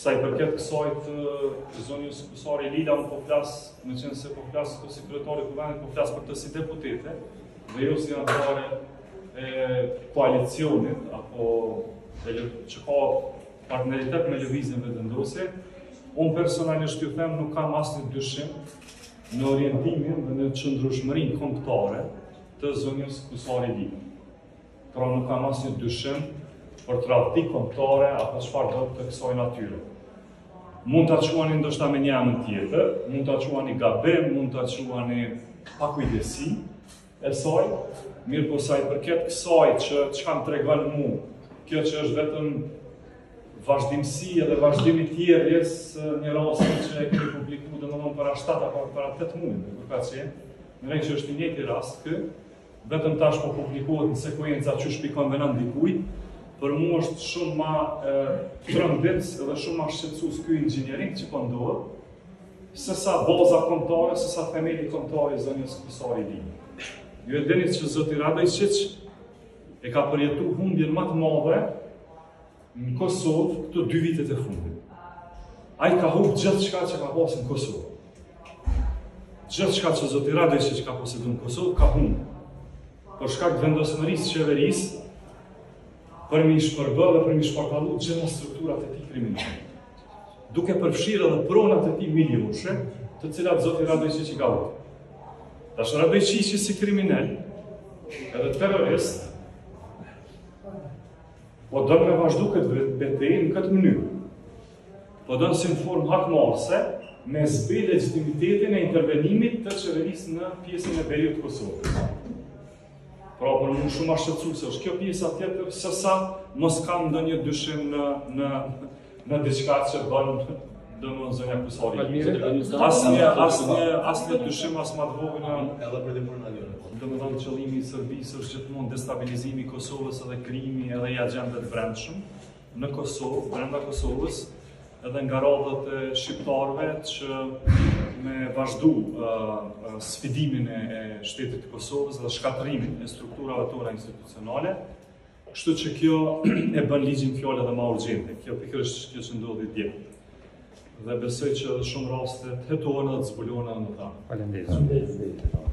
Sa i përket kësaj të zonjës Kusari Lila, unë po flas, meqenëse po flas këtu si kryetar i Kuvendit, po flas për të si deputete, dhe jo si anëtare e koalicionit, apo që ka partneritet me Lëvizjen Vetëvendosje, unë personalisht ju them nuk kam asnjë dyshim në orientimin dhe në qëndrueshmërinë kombëtare të zonjës Kusari Lila. Pra nuk kam asnjë dyshim për tradhti kombëtare apo çfarëdo të kësaj natyre. Mund ta quani ndoshta me një emën tjetër, mund ta quani gabim, mund ta quani pakujdesi e saj, mirëpo sa i përket kësaj çka më tregon mu, kjo që është vetëm vazhdimësi edhe vazhdim i tjerrjes së një rasti që e kanë publiku domethënë para 7 apo para 8 muajve, në kërë ka qenë, në rejnë që është i njëjti rast kërë, Vetëm tash po publikohet në sekuenca qysh po i konvenon dikujt. Për mu është shumë ma tronditës dhe shumë ma shqetësues ky inxhiniering që po ndodh. Sesa baza kombëtare, sesa themeli kombëtar i zonjës Kusari Lila. Ju e dini që zoti Radojçiç e ka përjetu humbjen ma të madhe Në Kosovë, këto dy vitet e fundit, ai ka hupë gjithçka që ka pasë në Kosovë. Gjithçka që zoti Radojçiç ka posedu në Kosovë, ka hupë. Për shkak të vendosmërisë qeverisë, për m'i shpërbë dhe për m'i shpartallu gjithë strukturat e tij kriminale. Duke përfshirë edhe pronat e tij milionëshe, të cilat zoti Radojçiç i ka hupë. Tash Radojçiç si kriminel, edhe terrorist, Po don me vazhdu këtë betejë në këtë mënyrë. Po don si në formë hakmarrjes, me zbe legjitimitetin e intervenimit të qeverisë në pjesën e veriut të Kosovës. Pra, për mu shumë ma shqetësuese është kjo pjesa tjetër, sesa mos kam ndonjë dyshim në, në Në diçka që bën domethënë zonja Kusari. Asnjë asnjë asnjë dyshim as ma të vogël në edhe për të bërë ndonjë. Domethënë qëllimi i Serbisë është gjithmonë destabilizimi i Kosovës edhe krijimi edhe i agjentëve të brendshëm në Kosovë, brenda Kosovës edhe nga radhët e shqiptarëve që me vazhdu sfidimin e shtetit të Kosovës dhe shkatërrimin e strukturave tona institucionale, Kështu që kjo e bën ligjin në fjalë edhe ma urgjente. Kjo pikërisht kjo që ndodhi dje. Dhe besoj që edhe shumë raste të hetohen dhe të zbulohen edhe më tej. Faleminderit.